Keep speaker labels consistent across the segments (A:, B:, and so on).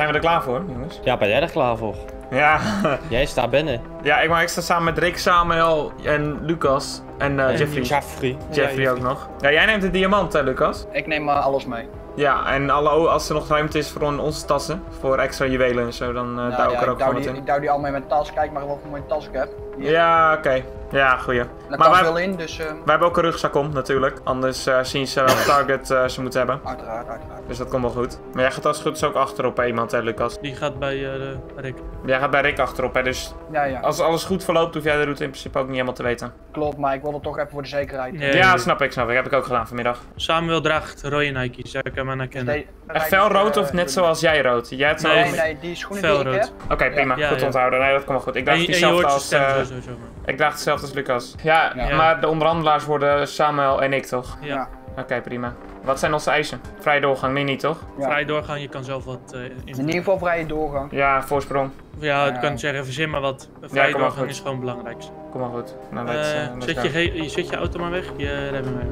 A: Zijn we er klaar voor, jongens?
B: Ja, ben jij er klaar voor?
A: Ja,
B: Jij staat binnen.
A: ja ik, maar ik sta samen met Rick, Samuel en Lucas. En eh, Jeffrey.
B: Jeffrey.
A: Jeffrey ook nog. Ja, jij neemt de diamant, hè, Lucas?
C: Ik neem maar alles mee.
A: Ja, en alle, als er nog ruimte is voor onze tassen, voor extra juwelen en zo, dan uh,
C: Nou,
A: douw ik
C: ja,
A: er ook gewoon in.
C: ik douw die allemaal in mijn tas. Kijk maar wat voor mijn tas ik heb.
A: Ja, oké. Ja, goeie.
C: Daar
A: Maar
C: kan
A: wij,
C: veel in, dus eh,
A: wij hebben ook een rugzak om, natuurlijk. Anders eh, zien ze welk target eh, ze moeten hebben.
C: uiteraard, uiteraard.
A: Dus dat komt wel goed. Maar jij gaat als het goed is ook achterop, hè, iemand, hè, Lucas?
D: Die gaat bij eh, Rick.
A: Jij gaat bij Rick achterop, hè, dus
C: Ja, ja,
A: als alles goed verloopt, hoef jij de route in principe ook niet helemaal te weten.
C: klopt. Maar ik wil het toch even voor de zekerheid.
D: Nee.
A: Ja, snap ik, snap ik. Heb ik ook gedaan vanmiddag.
D: Samuel draagt rode Nike's, zou ik hem aan herkennen.
C: Nee,
A: Echt fel rood of net zoals jij rood? Jij hebt
D: Nee,
A: zo...
C: Nee, nee, die schoenen die ik heb.
A: Oké, prima.
D: Ja,
A: goed
D: ja.
A: onthouden. Nee, dat komt wel goed. Ik
D: je- en je
A: diezelfde
D: hoort
A: als...
D: sowieso.
A: ik draag hetzelfde als Lucas. Ja,
C: Ja.
A: maar de onderhandelaars worden Samuel en ik, toch?
D: Ja.
C: Ja.
A: Oké, prima. Wat zijn onze eisen? Vrije doorgang, meer niet, toch?
C: Ja.
D: Vrij doorgaan, je kan zelf wat eh
C: In ieder geval vrije doorgang.
A: Ja, voorsprong.
D: Ja, ik
C: Ja.
D: kan zeggen, verzin maar wat. Vrij
A: kom maar
D: doorgang is gewoon het belangrijkste.
A: Kom maar goed. Nou, let's
D: zet, je, zet je auto maar weg, je hebben mee.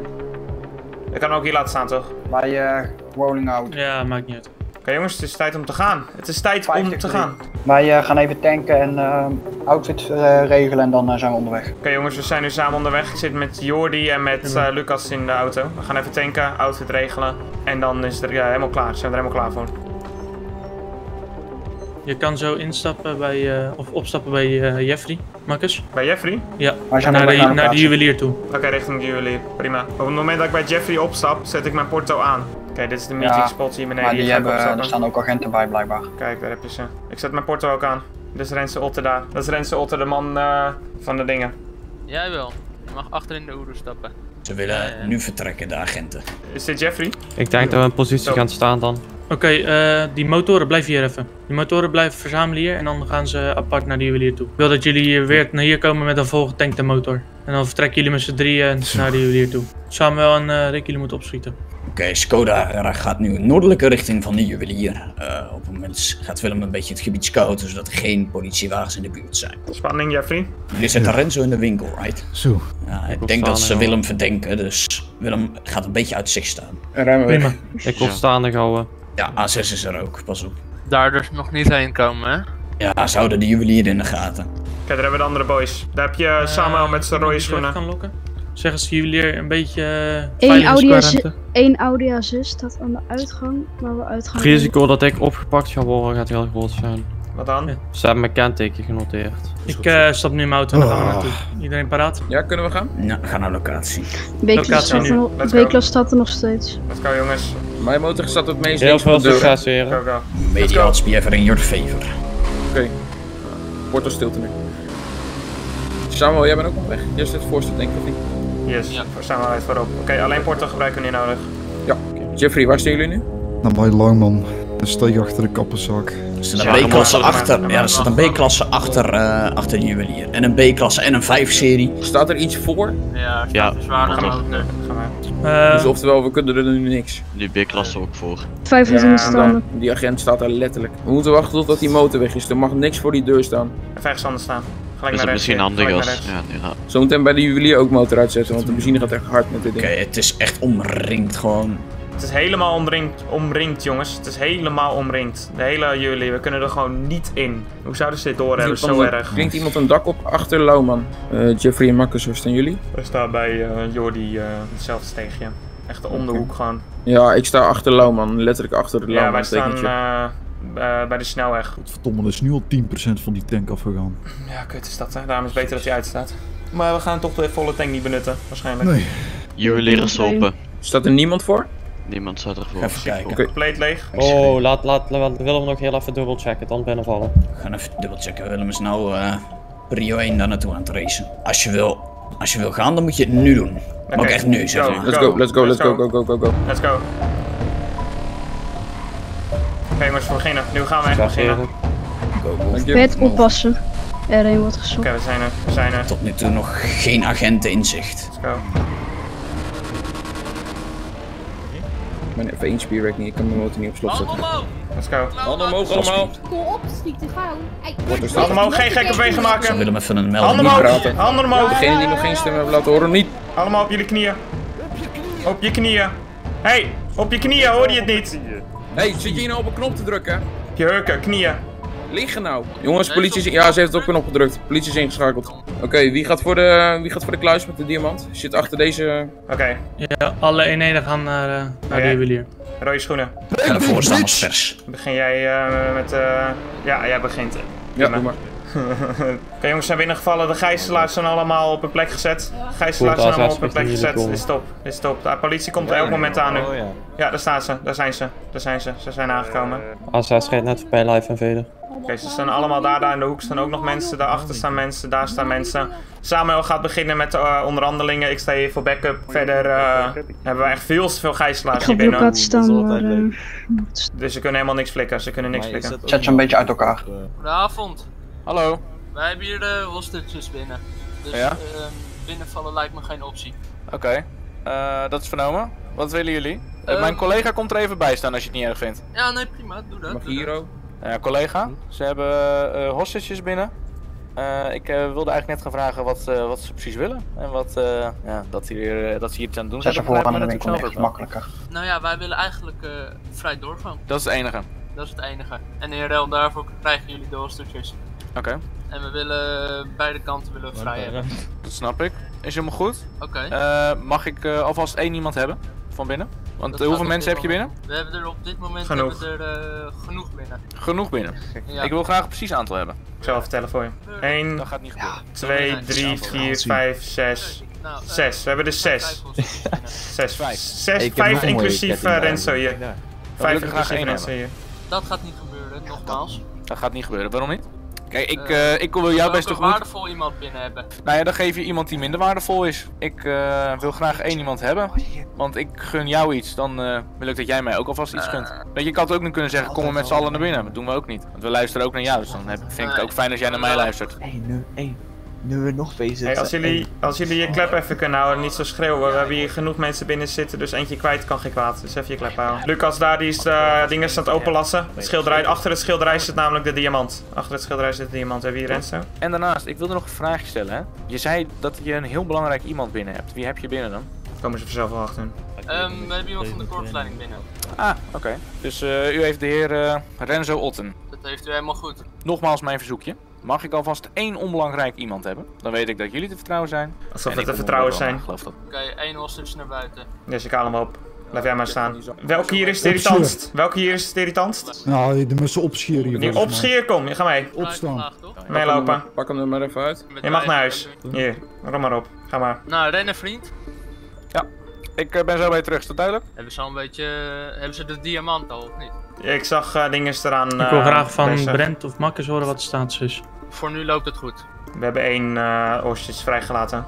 A: Ik kan hem ook hier laten staan, toch? Oké
C: Bij rolling out.
D: Ja, maakt niet uit.
A: jongens, het is tijd om te gaan. Het is tijd om
C: 50
A: te gaan.
C: Wij eh, gaan even tanken en eh, outfit eh, regelen en dan zijn we onderweg.
A: Oké jongens, we zijn nu samen onderweg. Ik zit met Jordi en met eh, Lucas in de auto. We gaan even tanken, outfit regelen. En dan is het er ja, helemaal klaar. Zijn we er helemaal klaar voor.
D: Je kan zo instappen bij, eh, of opstappen bij eh, Jeffrey, Marcus.
A: Bij Jeffrey?
D: Ja, naar de, naar de juwelier toe.
A: Oké, richting de juwelier. Prima. Op het moment dat ik bij Jeffrey opstap, zet ik mijn porto aan. Oké, dit is de meeting
C: Ja,
A: spot hier beneden.
C: Maar die hebben, er staan ook agenten bij blijkbaar.
A: Kijk, daar heb je ze. Ik zet mijn porto ook aan. Dit is Renze Otter daar. Dat is Renze Otter, de man eh, van de dingen.
E: Jij wel. Je mag achter in de Oeroe stappen.
F: Ze willen
E: Ja, ja.
F: nu vertrekken, de agenten.
A: Is dit Jeffrey?
B: Ik denk dat we in positie gaan staan dan.
D: Oké, eh, die motoren blijven hier even. Die motoren blijven verzamelen hier en dan gaan ze apart naar de juwelier toe. Ik wil dat jullie hier weer naar hier komen met een volgetankte motor. En dan vertrekken jullie met z'n drieën naar de juwelier toe. Samuel en eh, Rick, jullie moeten opschieten.
F: Oké, Skoda gaat nu in noordelijke richting van de juwelier. Eh, op het moment gaat Willem een beetje het gebied scouten, zodat er geen politiewagens in de buurt zijn.
A: Spanning, Jeffrey.
F: Jullie zetten Renzo in de winkel, right?
G: Zo.
F: Ja, ik denk dat ze. Willem verdenken, dus Willem gaat een beetje uit zicht staan.
C: Ruimen
D: Prima.
B: Ik wil staande houden.
F: Ja, A6 is er ook, pas op.
E: Daar dus nog niet heen komen, hè?
F: Ja, ze houden de juwelier in de gaten.
A: Kijk, daar hebben we de andere boys. Daar heb je Samuel met zijn rode schoenen.
D: Gaan lokken. Zeg eens juwelier een beetje uh,
H: Eén Audi, A6 één Audi A6 staat aan de uitgang waar we uitgaan.
B: Het risico dat ik opgepakt ga worden gaat heel groot zijn.
A: Wat dan?
D: Ja.
B: Ze hebben mijn kenteken genoteerd.
D: Ik eh, stap nu in mijn auto en dan gaan we
G: Oh.
D: naartoe. Iedereen paraat?
I: Ja, kunnen we gaan?
F: Nou, ga naar locatie.
D: Locatie
H: staat, er nog- er steeds.
A: Let's go, jongens.
I: Mijn motor staat het meest
B: Heel veel succes, heren.
F: Media be ever in your favor.
I: Oké. Porto stilte nu. Samuel, jij bent ook onderweg? Jij zit het voorste, denk ik, of niet?
A: Yes,
E: Ja.
A: uit voorop. Oké, alleen porto gebruiken we niet nodig.
I: Ja. Jeffrey, waar staan jullie nu?
G: Nou, bij Langman. De steeg achter de kapperzak.
F: Er staat
A: Ja,
F: een B-klasse achter. Ja, er staat een B-klasse achter, eh, achter de juwelier. En een B-klasse en een 5-serie.
I: Staat er iets voor?
E: Ja,
B: Ja,
E: een.
A: Gaan we.
D: Eh,
I: Dus oftewel, we kunnen er nu niks.
J: Die B-klasse ook voor.
H: 25
A: Ja,
H: standen.
I: Die agent staat daar letterlijk. We moeten wachten totdat die motor weg is. Er mag niks voor die deur staan.
A: Even ergens anders staan. Gelijk
J: Is
A: naar
J: het
A: rechts.
J: misschien handig als... Ja, ja.
I: Zometeen bij de juwelier ook motor uitzetten, want de benzine gaat echt hard met dit
F: Oké,
I: ding.
F: het is echt omringd gewoon.
A: Het is helemaal omringd, omringd, jongens. Het is helemaal omringd. De hele jullie. We kunnen er gewoon niet in. Hoe zouden ze dit doorhebben? Zo erg.
I: Klinkt iemand een dak op achter Lauwman. Eh, Jeffrey en Marcus, waar staan jullie?
A: Er staat bij eh Jordi eh, hetzelfde steegje. Echt om de hoek gewoon.
I: Ja, ik sta achter Lauwman. Letterlijk achter de
A: Ja,
I: Lauwman
A: wij staan bij de snelweg.
G: Verdomme, er is nu al 10% van die tank afgegaan.
A: Ja, kut is dat hè. Daarom is het beter dat hij uitstaat. Maar we gaan toch de volle tank niet benutten, waarschijnlijk.
G: Nee.
J: Juwelier is open.
I: Staat er niemand voor?
J: Niemand staat ervoor.
F: Even kijken.
A: Compleet leeg.
B: Oh, laat, laat, laat, willen we nog heel even dubbelchecken, dan binnenvallen.
F: We gaan even dubbelchecken. Willem is nou eh prio 1 daar naartoe aan het racen. Als je wil, als je wil gaan, dan moet je het nu doen. Maar ook echt nu, zeg
A: Go.
F: maar.
I: Let's go, let's go, let's go, go, go, go, go.
A: Let's go. Oké jongens, we beginnen. Nu gaan we echt beginnen.
H: Vet oppassen. R1 wordt gezocht.
A: Oké, we zijn er. We zijn er.
F: Tot nu toe nog geen agenten in zicht.
A: Let's go.
I: Mijn F1 spier werkt niet, ik kan mijn motor niet op slot zetten.
A: Let's go.
I: Handen omhoog allemaal.
K: Kom op, schiet de
I: er
A: Handen omhoog, geen gekke
F: Ze
A: maken.
F: willen even een melding
A: Handen
F: niet
A: omhoog.
F: praten.
A: Handen omhoog.
I: Degene die nog geen stem hebben laten horen, niet.
A: Allemaal op jullie knieën. Op je knieën. hey, op je knieën, hoor je het niet?
I: Hé, hey, zit je hier nou op een knop te drukken?
A: je hurken, knieën.
I: Liggen nou. Jongens, politie is... Ja, ze heeft het op knop gedrukt. Politie is ingeschakeld. Oké, wie, gaat voor de, wie gaat voor de kluis met de diamant? Zit achter deze...
A: Oké,
D: Ja, alle eenheden gaan naar, eh, naar de juwelier.
A: rode schoenen.
F: En de voorstanders vers.
A: Begin jij eh, met... eh ja, jij begint.
I: Ja, doe maar.
A: Oké jongens, zijn binnengevallen. De gijzelaars zijn allemaal op hun plek gezet. Gijzelaars zijn allemaal op hun plek gezet. Dit is top. Dit is top. De politie komt elk moment aan nu.
B: Oh ja.
A: Ja, daar staan ze. Daar zijn ze. Daar zijn ze. Ze zijn aangekomen.
B: Asa schijnt net voorbij live invader.
A: Oké, ze staan allemaal daar. Daar in de hoek staan ook nog mensen. Daarachter staan mensen. Daar staan mensen. Samuel gaat beginnen met de eh, onderhandelingen. Ik sta hier voor backup. Verder eh, hebben we echt veel te veel
H: Ik
A: gijzelaars hier binnen.
H: kat staan, maar... eh,
A: Dus ze kunnen helemaal niks flikken. Ze kunnen niks flikken.
C: Zet ze een beetje uit elkaar.
E: Goedenavond.
L: Hallo.
E: Wij hebben hier de hostages binnen. Dus
L: Ja?
E: ehm, binnenvallen lijkt me geen optie.
L: Oké. Eh, dat is vernomen. Wat willen jullie? Eh,
E: Ehm.
L: mijn collega komt er even bij staan als je het niet erg vindt.
E: Ja, nee, prima. Doe dat.
I: Mag?
L: Ja, collega, ze hebben eh hostages binnen. Eh, ik eh, wilde eigenlijk net gaan vragen wat, eh, wat ze precies willen. En wat, eh, ja, dat, ze hier, eh, dat ze hier iets aan het doen
C: Zet
L: zijn.
C: ze
L: dat
C: voor aan de winkel, makkelijker.
E: Nou ja, wij willen eigenlijk eh, vrij doorgaan.
L: Dat is het enige.
E: Dat is het enige. En in ruil daarvoor krijgen jullie de hostages.
L: Oké,
E: En we willen beide kanten willen we vrij hebben.
L: dat snap ik. Is helemaal goed.
E: Oké.
L: Eh, mag ik eh, alvast één iemand hebben van binnen? Want eh, hoeveel mensen heb je binnen?
E: We hebben er op dit moment
A: Genoeg.
E: Er, eh, genoeg binnen.
L: Genoeg binnen.
E: Ja.
L: Ik wil graag een precies aantal hebben.
A: Ik zal even tellen voor je. 1,
L: Dat gaat niet gebeuren.
A: 2, 3, 4, 5, 6,
E: Nou, eh,
A: 6. We hebben er 6.
E: vijf hostages binnen.
A: 6.
L: Vijf.
A: 6, 5 inclusief Renzo hier. 5
L: wil ik er graag
A: inclusief
L: één
A: Renzo hier.
E: Dat gaat niet gebeuren, nogmaals.
L: Dat gaat niet gebeuren. Waarom niet? Kijk, ik,
E: Eh,
L: eh, ik wil jou best toch
E: een
L: goed.
E: waardevol iemand binnen hebben.
L: Nou ja, dan geef je iemand die minder waardevol is. Ik eh, wil graag één iemand hebben. Want ik gun jou iets, dan eh, wil ik dat jij mij ook alvast iets gunt. Weet je, ik had ook nu kunnen zeggen, kom maar met z'n allen naar binnen. Dat doen we ook niet. Want we luisteren ook naar jou, dus dan heb, vind ik het ook fijn als jij naar mij luistert.
M: Hé, nu, hé, nu we nog bezig
A: Hey, als,
M: zijn.
A: jullie, als jullie je klep even kunnen houden, niet zo schreeuwen. We hebben hier genoeg mensen binnen zitten, dus eentje kwijt kan geen kwaad. Dus even je klep houden. Lucas daar, die is de dingen aan het openlassen. Het schilderij, achter het schilderij zit namelijk de diamant. Achter het schilderij zit de diamant. Hebben we hier Renzo?
L: En daarnaast, ik wilde nog een vraagje stellen. Hè? Je zei dat je een heel belangrijk iemand binnen hebt. Wie heb je binnen dan?
A: Komen ze vanzelf wel achter.
E: Ehm, we hebben iemand van de korpsleiding binnen.
L: Ah, oké. Dus eh, u heeft de heer eh, Renzo Otten.
E: Dat heeft u helemaal goed.
L: Nogmaals mijn verzoekje. Mag ik alvast één onbelangrijk iemand hebben? Dan weet ik dat jullie te vertrouwen zijn.
A: Alsof het
L: ik
A: te
L: kom
A: vertrouwen
L: er
A: zijn.
L: aan, geloof dat.
E: Oké, één hostage naar buiten.
A: Dus ik haal hem op. Blijf jij maar staan. Welke hier is het irritantst? Welke hier is het irritantst?
G: Nou, de mensen opschieren hier.
A: Die opscheer, kom. Je gaat mee.
G: Opstaan.
A: Meelopen.
I: Pak hem er maar even uit.
A: Je mag naar huis. Hier, rom maar op. Ga maar.
E: Nou, rennen vriend.
L: Ja, ik eh, ben zo bij terug. Is dat duidelijk?
E: Hebben ze al een beetje... Hebben ze de diamant al, of niet?
A: Ik zag eh dingen eraan.
D: Ik wil
A: eh,
D: graag van
A: bezig.
D: Brent of Makkers horen wat de status is.
E: Voor nu loopt het goed.
A: We hebben één uh, hostage vrijgelaten.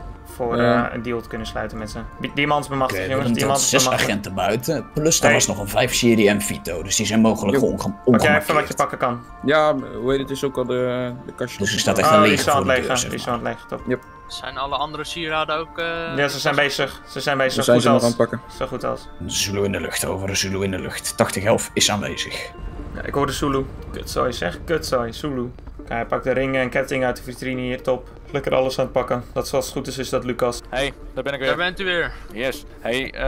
A: Voor eh, een deal te kunnen sluiten met ze. Die- bemachtigd,
F: Oké,
A: jongens.
F: er
A: Diamant
F: zijn
A: is
F: zes
A: bemachtigd.
F: agenten buiten. Plus er
A: Hey.
F: was nog een 5-serie en Vito. Dus die zijn mogelijk gewoon onge-
A: Pak jij even wat je
F: ongemarkeerd.
A: pakken kan.
I: Ja, hoe heet het, is ook al de, de kastje.
F: Dus er staat echt
A: Oh,
F: een
A: aan
F: voor
A: het
F: de deur, zeg
A: Die is
F: maar.
A: aan het legen, top.
E: Zijn alle andere sieraden ook... eh,
A: Ja, ze zijn bezig. Ze zijn bezig.
I: We zijn
A: Zo
I: ze
A: goed als.
I: het pakken.
A: Zo goed als.
F: Zulu in de lucht, over Zulu in de lucht. 8011 is aanwezig.
A: Ja, ik hoorde Zulu. Kutzooi zeg. Kutzooi. Zulu. Kijk, hij pakt de ringen en ketting uit de vitrine hier. Top. Lekker alles aan het pakken. Dat zoals het goed is, is dat Lucas.
L: hey, daar ben ik
E: Daar
L: weer.
E: bent u weer.
L: Yes. hey, eh,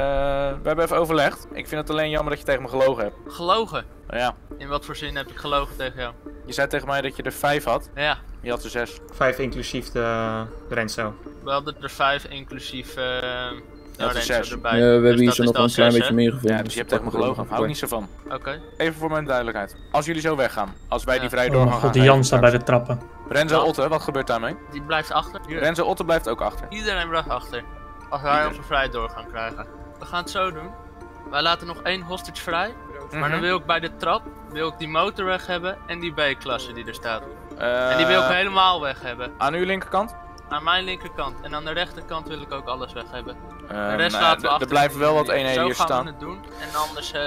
L: we hebben even overlegd. Ik vind het alleen jammer dat je tegen me gelogen hebt.
E: Gelogen.
L: Ja,
E: In wat voor zin heb ik gelogen tegen jou?
L: je zei tegen mij dat je er vijf had.
E: Ja,
L: Je had er zes.
A: Vijf inclusief de, de Renzo.
E: we hadden er vijf inclusief... eh
L: Ja,
E: Renzo erbij.
I: Ja, we hebben
E: Dus
I: hier
E: dat
I: zo
E: is
I: nog een klein
E: zes,
I: beetje meer gevonden.
L: Ja, dus je hebt tegen me gelogen. Hou ik niet zo van.
E: Oké.
L: Even voor mijn duidelijkheid. Als jullie zo weggaan, als wij die vrij
D: Oh
L: doorgaan
D: mijn
L: gaan
D: god, die Jan staat bij de trappen.
L: Renzo? Otte, wat gebeurt daarmee?
E: Die blijft achter.
L: Renzo Otte blijft ook achter.
E: Iedereen blijft achter. Als wij onze vrijheid door gaan krijgen. We gaan het zo doen. Wij laten nog één hostage vrij. Maar dan
L: Mhm.
E: wil ik bij de trap wil ik die motor weg hebben en die B-klasse die er staat.
L: Eh,
E: En die wil ik helemaal weg hebben.
L: Aan uw linkerkant?
E: Aan mijn linkerkant. En aan de rechterkant wil ik ook alles weg hebben.
L: Eh,
E: De rest
L: nou,
E: laten we
L: d-
E: achter.
L: Er blijven wel wat eenheden
E: Zo
L: hier
E: gaan
L: staan.
E: we het doen. En anders, eh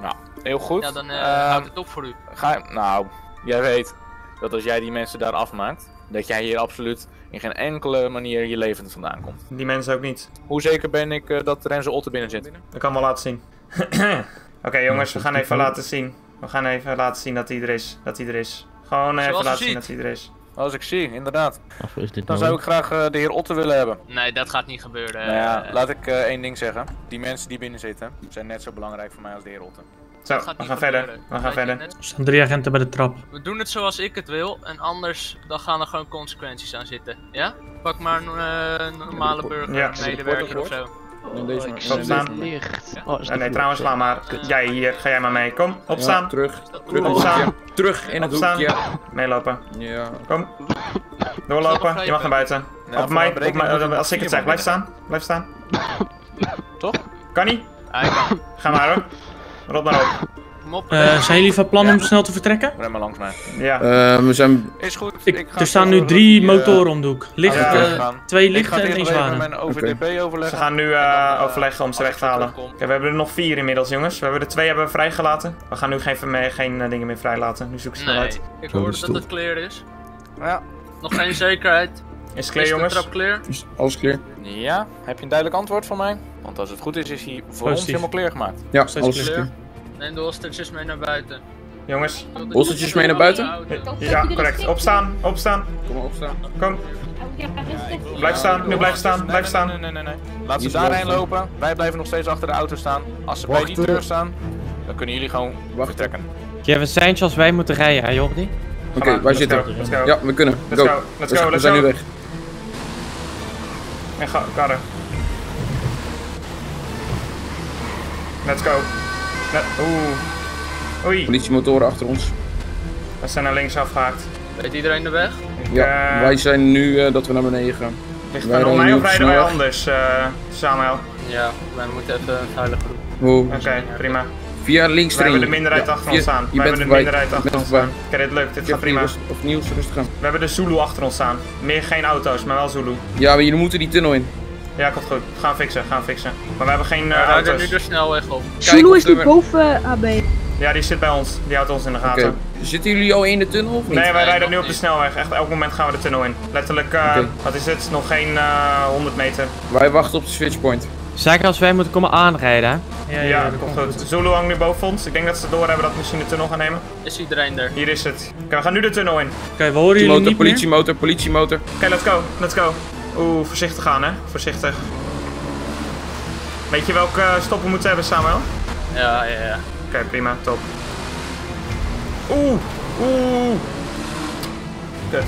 L: Nou, heel goed.
E: ja, dan eh
L: Ehm,
E: houdt het op voor u.
L: Ga, nou, jij weet dat als jij die mensen daar afmaakt, dat jij hier absoluut in geen enkele manier je levend vandaan komt.
A: Die mensen ook niet.
L: Hoe zeker ben ik eh, dat Renzo Otte binnen zit?
A: Dat kan wel laten zien. Oké jongens, we gaan even laten zien. We gaan even laten zien dat hij er is. Dat hij er is. Gewoon even
E: Zoals
A: laten zien dat hij er is.
L: Als ik zie, inderdaad.
M: Waarvoor is dit
L: Dan
M: nou?
L: zou ik graag eh, de heer Otte willen hebben.
E: Nee, dat gaat niet gebeuren.
L: nou ja,
E: eh.
L: laat ik één ding zeggen. Die mensen die binnen zitten, zijn net zo belangrijk voor mij als de heer Otte.
A: Zo, we gaan verder. We gaan verder.
E: net-
D: Er staan drie agenten bij de trap.
E: We doen het zoals ik het wil en anders dan gaan er gewoon consequenties aan zitten. Ja? Pak maar een eh, normale burger,
A: Ja.
E: medewerker of zo.
I: Deze
A: Opstaan.
J: Oh, is
A: Eh, nee, trouwens, laat maar. Jij hier, ga jij maar mee. Kom, opstaan.
I: Ja, terug. Terug
A: Opstaan.
I: Terug in het
A: Opstaan.
I: hoekje.
A: Meelopen.
I: Ja.
A: Kom. Doorlopen, je mag naar buiten. Op mij, op mij,
L: we
A: als ik het zeg, blijf staan. Blijf staan.
L: Toch?
A: Kan niet?
E: Hij kan.
A: Ga maar hoor. Rot maar op.
D: Eh, zijn jullie van plan om snel te vertrekken?
L: Ren maar langs mij.
A: Ja.
I: Eh, we zijn...
L: Is goed.
D: Ik,
L: ga
D: er staan nu drie
L: die,
D: motoren om de hoek. Licht,
A: Ja,
D: eh, twee
L: Ik
D: lichte
L: ga
D: en één
L: mijn OVDP
A: Ze
L: overleggen.
A: gaan nu eh, overleggen om ze weg te halen. Kijk, we hebben er nog vier inmiddels, jongens. We hebben er twee hebben we vrijgelaten. We gaan nu geen, geen dingen meer vrijlaten. Nu zoeken ze
E: Nee,
A: eruit.
E: ik hoorde
G: de
E: dat
G: stoel.
E: het clear is.
L: Ja.
E: Nog geen zekerheid.
A: Is het clear,
E: is
A: jongens?
E: trap clear?
I: Is alles clear?
L: Ja, heb je een duidelijk antwoord van mij? Want als het goed is, is hij voor ons helemaal clear gemaakt.
I: Ja, alles is
D: clear.
E: Neem de hostages mee naar buiten.
A: Jongens.
I: Hostages mee naar buiten?
A: Ja, correct. Opstaan, opstaan.
I: Kom maar opstaan.
A: Kom. Blijf staan, nu blijf staan, blijf staan.
L: nee, nee, nee, nee. Laat ze daarheen
I: lopen.
L: Wij blijven nog steeds achter de auto staan. Als ze bij die deur staan, dan kunnen jullie gewoon vertrekken.
B: Geef een seintje als wij moeten rijden, hè Jordi?
I: Oké,
A: let's
I: zitten.
A: go.
I: Ja, we kunnen.
A: Let's
I: Go.
A: go, let's
I: We-
A: go,
I: We
A: let's
I: zijn
A: go.
I: nu weg.
A: En ga, karren. Let's go. Oeh. Oei,
I: Politiemotoren achter ons.
A: we zijn naar links afgehaakt.
E: Weet iedereen de weg?
I: Ja,
A: eh,
I: wij zijn nu eh, dat we naar beneden gaan.
A: Ligt
I: wij
A: het aan
I: rijden
A: mij of rijden wij anders, eh, Samuel?
E: Ja, wij moeten even een veilige.
I: Hoe?
A: Oké, prima.
I: Via links
A: We hebben de minderheid
I: Ja,
A: achter ons staan.
I: Je
A: We
I: bent
A: hebben de minderheid achter ons staan. Oké, dit lukt, dit
I: Ja,
A: gaat prima.
I: rust- Of nieuws, rustig aan.
A: We hebben de Zulu achter ons staan. Meer geen auto's, maar wel Zulu.
I: Ja, maar jullie moeten die tunnel in.
A: Ja, komt goed. Gaan fixen, gaan fixen. Maar we hebben geen
E: We
A: eh,
E: rijden
A: auto's.
E: nu de snelweg op.
H: Zulu is niet boven AB.
A: Ja, die zit bij ons. Die houdt ons in de gaten.
I: Zitten jullie al in de tunnel of niet?
A: Nee, wij
E: Nee,
A: rijden nu op de snelweg. Echt, elk moment gaan we de tunnel in. Letterlijk, eh, wat is het? Nog geen eh 100 meter.
I: Wij wachten op de switchpoint.
B: Zeg als wij moeten komen aanrijden, hè?
D: Ja,
A: Ja,
D: ja,
A: dat komt goed. Zulu hangt nu boven ons. Ik denk dat ze doorhebben dat we misschien de tunnel gaan nemen.
E: Is iedereen er?
A: Hier is het. Oké, we gaan nu de tunnel in.
D: Oké, we horen jullie
I: Politiemotor,
D: niet meer.
I: politiemotor, politiemotor.
A: Oké, let's go. Let's go. Oeh, voorzichtig aan, hè. Voorzichtig. Weet je welke eh, stop we moeten hebben, Samuel?
E: Ja, ja, ja.
A: Oké, prima. Top. Oeh. Oeh. Kut.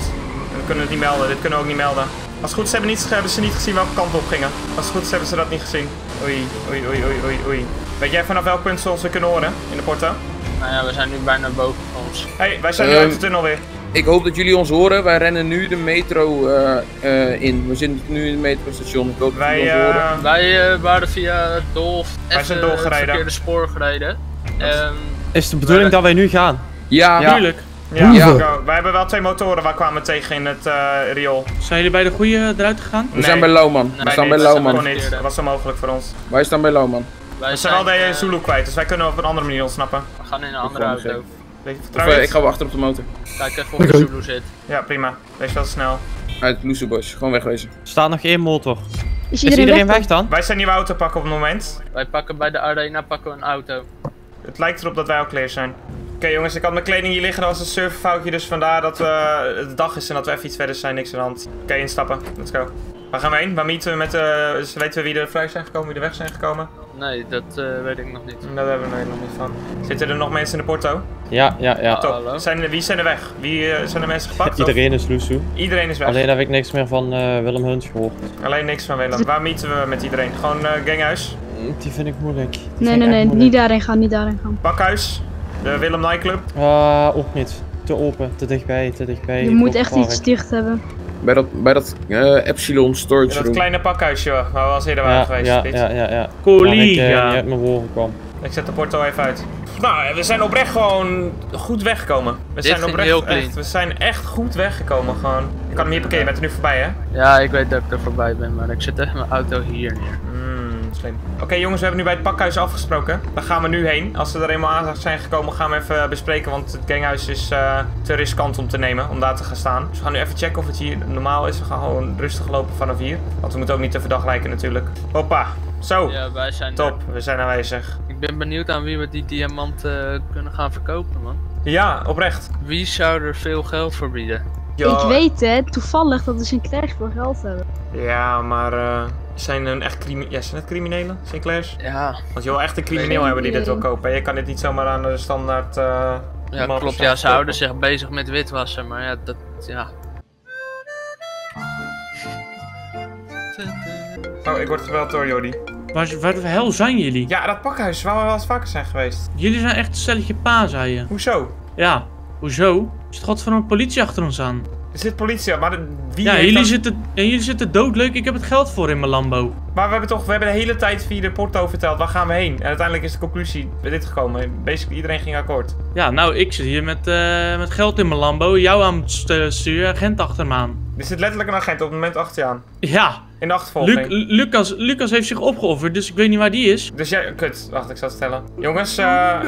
A: We kunnen het niet melden. Dit kunnen we ook niet melden. Als het goed is hebben, niet, hebben ze niet gezien welke kant we op gingen. Als het goed is hebben ze dat niet gezien. Oei, oei, oei, oei, oei, oei. Weet jij vanaf welk punt ze ons weer kunnen horen in de porto?
E: Nou ja, we zijn nu bijna boven ons.
A: hey, wij zijn nu
I: Ehm,
A: uit de tunnel weer.
I: Ik hoop dat jullie ons horen. Wij rennen nu de metro eh, eh, in. We zitten nu in het metrostation. Ik hoop dat
A: Wij,
I: jullie ons horen.
A: eh,
E: Wij eh, waren via Dolf
A: Wij zijn
E: even
A: doorgereden.
E: het verkeerde spoor gereden. Ehm,
B: Is de bedoeling dat wij nu gaan?
I: ja,
A: ja.
D: Tuurlijk.
A: Ja, go. wij hebben wel twee motoren waar kwamen we tegen in het eh riool.
D: Zijn jullie bij de goede eruit gegaan?
I: we zijn bij Lauwman.
E: Nee,
I: we staan
A: niet.
I: bij
A: Dat niet. Dat was onmogelijk voor ons.
I: Wij staan bij Lauwman.
E: wij
A: We zijn wel de Zulu kwijt, dus wij kunnen op een andere manier ontsnappen.
E: We gaan in een andere auto.
I: Of, eh, ik ga wel achter op de motor.
E: Kijk even of er
G: Oké.
E: Zulu zit.
A: Ja, prima. Wees wel snel.
I: Uit Loesebos. Gewoon wegwezen.
B: Er staat nog één motor.
H: Is
B: Is
H: iedereen,
B: iedereen
H: weg?
B: weg dan?
A: Wij zijn nieuwe auto pakken op het moment.
E: Wij pakken bij de arena pakken we een auto.
A: Het lijkt erop dat wij al clear zijn. Oké jongens, ik had mijn kleding hier liggen, dat was een surffoutje, dus vandaar dat we, het dag is en dat we even iets verder zijn, niks aan de hand. Oké, instappen, let's go. Waar gaan we heen? Waar meeten we met de... dus weten we wie er vrij zijn gekomen, wie er weg zijn gekomen?
E: Nee, dat eh, weet ik nog niet.
A: Dat hebben we er nog niet van. Zitten er nog mensen in de porto?
B: Ja, ja, ja.
A: Top.
E: hallo?
A: Zijn wie zijn er weg? Wie eh, zijn er mensen gepakt? Of-
B: Iedereen is loesoe.
A: Iedereen is weg.
B: Alleen heb ik niks meer van eh, Willem Hunt gehoord.
A: Alleen niks van Willem. Waar meeten we met iedereen? Gewoon eh ganghuis?
B: Die vind ik moeilijk. Die
H: Nee, nee, nee, niet daarin gaan, niet daarin gaan.
A: Pakhuis? De Willem Nightclub?
B: Ah, ook niet. Te open, te dichtbij, te dichtbij.
H: Je moet echt iets dicht hebben.
I: Bij dat, bij dat eh, Epsilon Storage
A: Dat
I: Room.
A: kleine pakhuisje waar we al eerder waren
B: Ja,
A: geweest.
B: ja,
A: Piet.
B: ja, ja, ja.
D: Collega.
B: Waar ik eh, uit mijn kwam.
A: Ik zet de porto even uit. Nou, we zijn oprecht gewoon goed weggekomen. We
E: Dit
A: zijn oprecht
E: heel
A: echt, we zijn echt goed weggekomen gewoon. Ik kan hem hier parkeren, je bent er nu voorbij hè?
E: Ja, ik weet dat ik er voorbij ben, maar ik zet echt mijn auto hier neer.
A: Slim. Oké jongens, we hebben nu bij het pakhuis afgesproken. Daar gaan we nu heen. Als we er eenmaal aan zijn gekomen, gaan we even bespreken. Want het ganghuis is eh, te riskant om te nemen, om daar te gaan staan. Dus we gaan nu even checken of het hier normaal is. We gaan gewoon rustig lopen vanaf hier. Want we moeten ook niet te verdag lijken natuurlijk. Hoppa. Zo.
E: Ja, wij zijn
A: Top, we zijn aanwezig.
E: Ik ben benieuwd aan wie we die diamant eh, kunnen gaan verkopen, man.
A: Ja, oprecht.
E: Wie zou er veel geld voor bieden?
A: Ja.
H: Ik weet het, toevallig dat de Sinclairs voor geld hebben.
A: Ja, maar eh, zijn hun echt crimi ja, zijn het criminelen, Sinclairs?
E: Ja.
A: Want je wil echt een crimineel hebben die dit wil kopen. Je kan dit niet zomaar aan de standaard... eh
E: Ja, klopt. Ja, ze houden zich bezig met witwassen, maar ja, dat, ja.
A: Oh, ik word gebeld door Jody.
D: Waar, waar de hel zijn jullie?
A: Ja, dat pakhuis waar we wel eens vaker zijn geweest.
D: Jullie zijn echt een stelletje pa, zei je.
A: Hoezo?
D: Ja, hoezo? Er zit godverdomme politie achter ons aan.
A: Er zit politie, maar de- wie
D: ja, jullie
A: dan-
D: zitten, en jullie zitten doodleuk. Ik heb het geld voor in mijn Lambo.
A: Maar we hebben toch, we hebben de hele tijd via de porto verteld, waar gaan we heen? En uiteindelijk is de conclusie bij dit gekomen. Basically iedereen ging akkoord.
D: Ja, nou, ik zit hier met, eh, met geld in mijn Lambo. Jou aan het stu- sturen, agent achter me aan.
A: Er zit letterlijk een agent op het moment achter je aan.
D: Ja.
A: In de achtervolging.
D: Lu- Lucas, Lucas heeft zich opgeofferd, dus ik weet niet waar die is.
A: Dus jij, kut, wacht, ik zal het stellen. Jongens, eh,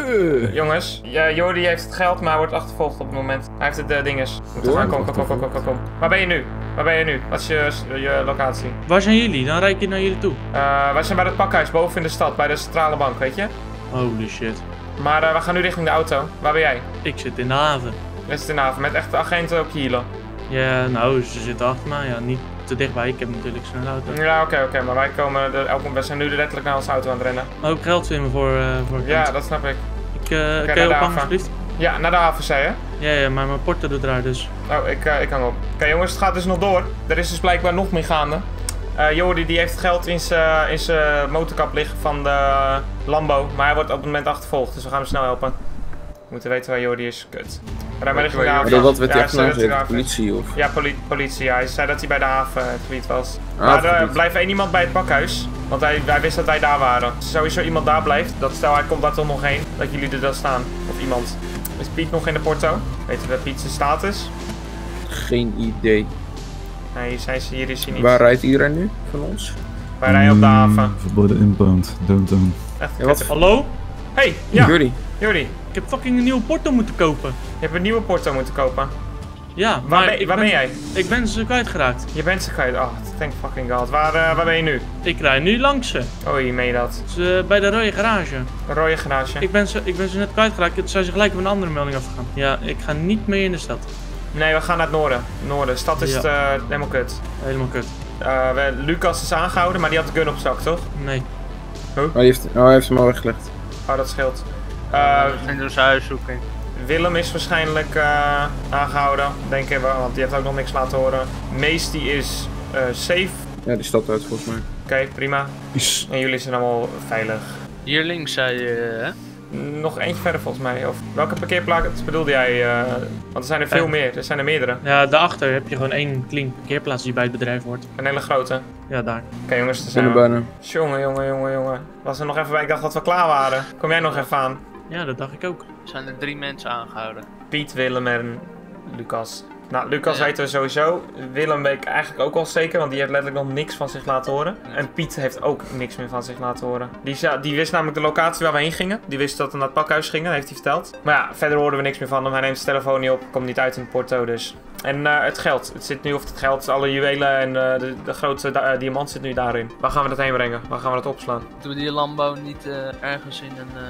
A: jongens, ja, Jordi heeft het geld, maar hij wordt achtervolgd op het moment. Hij heeft het uh, dinges. Moet
D: Door?
A: gaan, kom, kom, kom, kom, kom, kom. Waar ben je nu? Waar ben je nu? Wat is je, je locatie?
D: Waar zijn jullie? Dan rijd ik naar jullie toe.
A: Eh, wij zijn bij het pakhuis, boven in de stad, bij de centrale bank, weet je?
D: Holy shit.
A: Maar we gaan nu richting de auto. Waar ben jij?
D: Ik zit in de haven.
A: We zitten in de haven, met echte agenten op je hielen.
D: Ja, nou, ze zitten achter me. Ja, niet te dichtbij. Ik heb natuurlijk zo'n auto.
A: Ja, oké, oké, maar wij komen, de, we zijn nu letterlijk naar onze auto aan het rennen.
D: Maar ook geld in me voor, eh voor
A: Ja,
D: kant.
A: dat snap ik.
D: Ik, eh
A: Oké,
D: kan je ophangen alsjeblieft?
A: Ja, naar de haven, zei je?
D: Ja, ja, maar mijn porto doet dus.
A: Oh, ik, eh, ik hang op. Oké jongens, het gaat dus nog door. Er is dus blijkbaar nog meer gaande. Eh Jordi die heeft geld in zijn motorkap liggen van de Lambo. Maar hij wordt op het moment achtervolgd, dus we gaan hem snel helpen. We moeten weten waar Jordi is. Kut. Maar richting de haven.
I: Maar wat werd hij Politie of?
A: Ja, poli- politie. Ja. Hij zei dat hij bij de haven eh, het gebied was.
I: Ah,
A: maar er
I: gebied.
A: blijft één iemand bij het pakhuis. Want hij, hij wist dat wij daar waren. Als sowieso iemand daar blijft, dat stel hij komt daar toch nog heen, dat jullie er dan staan. Of iemand. Is Piet nog in de porto? Weten we Piet zijn status?
I: Geen idee.
A: Nee, hier, zijn ze, hier is hij niet.
I: Waar rijdt iedereen nu van ons?
A: Wij rijden op de haven.
G: Bij de inbound, downtown.
A: Echt
I: Ja, wat-.
D: Hallo?
A: Hey, ja.
I: Jordi.
A: Jordi,
D: Ik heb fucking een nieuwe porto moeten kopen.
A: je hebt een nieuwe porto moeten kopen.
D: Ja,
A: Waar,
D: maar
A: ben, waar ben jij?
D: Ik ben ze kwijtgeraakt.
A: Je bent ze kwijt. Oh, thank fucking god. Waar, eh, waar ben je nu?
D: Ik rij nu langs ze.
A: Oh, hier meen je dat.
D: Ze bij de rode garage.
A: Een rode garage.
D: Ik ben ze, ik ben ze net kwijtgeraakt. Toen zijn ze gelijk op een andere melding afgegaan. Ja, ik ga niet meer in de stad.
A: Nee, we gaan naar het noorden. Noorden. Stad is
D: Ja.
A: het, eh, helemaal kut.
D: Helemaal kut.
A: Eh, we, Lucas is aangehouden, maar die had de gun op zak, toch?
D: Nee.
I: Oh, hij heeft, oh, hij heeft hem al weggelegd.
A: Oh, dat scheelt. Eh,
E: We gaan dus huiszoeking.
A: Willem is waarschijnlijk eh, aangehouden, denk ik wel, want die heeft ook nog niks laten horen. Mees die is eh, safe.
I: Ja, die stapt uit volgens mij.
A: Oké, prima.
G: Is...
A: En jullie zijn allemaal veilig.
E: Hier links zei je, hè?
A: Nog eentje verder volgens mij. Of welke parkeerplaats bedoelde jij? eh, want er zijn er veel
D: Eh.
A: meer. Er zijn er meerdere.
D: Ja, daarachter heb je gewoon één clean parkeerplaats die bij het bedrijf hoort.
A: Een hele grote.
D: Ja, daar.
A: Oké jongens, er zijn we. Jongen, jongen, jongen, jongen. Was er nog even bij? Ik dacht dat we klaar waren. Kom jij nog even aan?
D: Ja, dat dacht ik ook.
E: Er zijn er drie mensen aangehouden.
A: Piet, Willem en Lucas. Nou, Lucas
E: Ja.
A: weten we sowieso. Willem weet ik eigenlijk ook wel zeker, want die heeft letterlijk nog niks van zich laten horen. En Piet heeft ook niks meer van zich laten horen. Die, die wist namelijk de locatie waar we heen gingen. Die wist dat we naar het pakhuis gingen, heeft hij verteld. Maar ja, verder hoorden we niks meer van hem. Hij neemt zijn telefoon niet op, komt niet uit in Porto dus. En eh, het geld. Het zit nu, of het geld, alle juwelen en eh, de, de grote eh, diamant zit nu daarin. Waar gaan we dat heen brengen? Waar gaan we dat opslaan?
E: Moeten we die Lambo niet ergens in een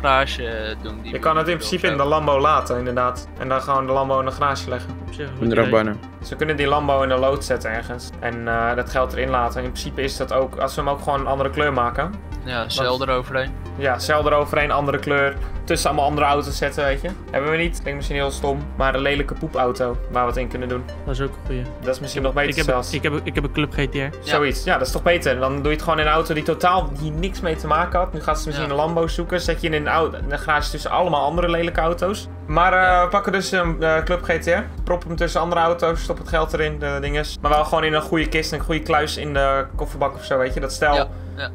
E: garage doen? Die
A: Je kan het in principe in de Lambo laten, inderdaad. En dan gewoon de Lambo in een garage leggen.
D: Op zich een.
A: Ze kunnen die Lambo in de lood zetten ergens. En eh, dat geld erin laten. In principe is dat ook, als we hem ook gewoon een andere kleur maken.
E: Ja, cel eroverheen.
A: Ja, cel eroverheen, andere kleur. Tussen allemaal andere auto's zetten, weet je. Hebben we niet. Ik denk misschien heel stom. Maar een lelijke poepauto waar we het in kunnen doen.
D: Dat is ook een goeie.
A: Dat is misschien nog beter
D: Ik heb,
A: zelfs.
D: ik, heb, ik heb een Club GTR.
A: Zoiets. Ja, dat is toch beter. Dan doe je het gewoon in een auto die totaal hier niks mee te maken had. Nu gaat ze misschien
E: Ja.
A: een Lambo zoeken. Zet je in een, auto, een garage tussen allemaal andere lelijke auto's. Maar eh, we pakken dus een eh, Club GTR. Prop hem tussen andere auto's. Stop het geld erin, de dinges. Maar wel gewoon in een goede kist, een goede kluis in de kofferbak of zo, weet je. Dat stel,
E: ja, ja.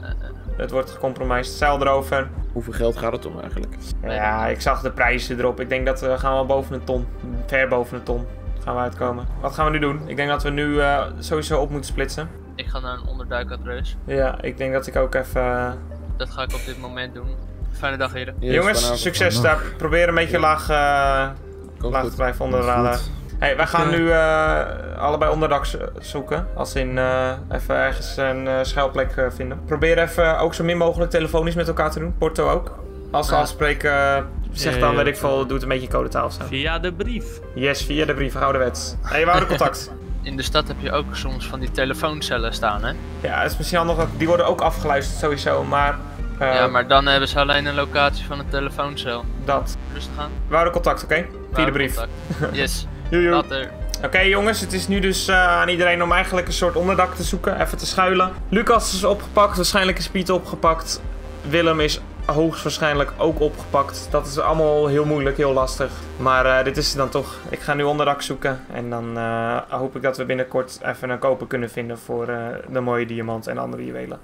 A: Het wordt gecompromised. Zeil erover.
I: Hoeveel geld gaat het om eigenlijk?
A: Ja, ik zag de prijzen erop. Ik denk dat we gaan wel boven een ton. Ver boven een ton gaan we uitkomen. Wat gaan we nu doen? Ik denk dat we nu eh, sowieso op moeten splitsen.
E: Ik ga naar een onderduikadres.
A: Ja, ik denk dat ik ook even... eh,
E: Dat ga ik op dit moment doen. Fijne dag, heren.
I: Yes,
A: Jongens, succes daar. Probeer een beetje laag,
I: Komt
A: laag
I: goed.
A: te blijven onder de radar. Hey, wij gaan
D: eh,
A: nu eh, allebei onderdak zo- zoeken. Als in eh, even ergens een eh, schuilplek eh, vinden. Probeer even ook zo min mogelijk telefonisch met elkaar te doen. Porto ook. Als we
E: Ja.
A: afspreken, zeg dan, weet ik veel, doet een beetje codetaal of zo.
D: Via de brief.
A: Yes, via de brief, ouderwets. Hé, hey, we houden contact.
E: In de stad heb je ook soms van die telefooncellen staan, hè?
A: Ja, het is misschien handig, dat- die worden ook afgeluisterd sowieso, maar... eh,
E: ja, maar dan hebben ze alleen een locatie van een telefooncel.
A: Dat.
E: Rustig aan.
A: We houden contact, oké? Via de brief.
E: Contact. Yes. Later.
A: Oké jongens, het is nu dus eh, aan iedereen om eigenlijk een soort onderdak te zoeken, even te schuilen. Lucas is opgepakt, waarschijnlijk is Piet opgepakt. Willem is hoogstwaarschijnlijk ook opgepakt. Dat is allemaal heel moeilijk, heel lastig. Maar eh, dit is het dan toch. Ik ga nu onderdak zoeken en dan eh, hoop ik dat we binnenkort even een koper kunnen vinden voor eh, de mooie diamant en andere juwelen.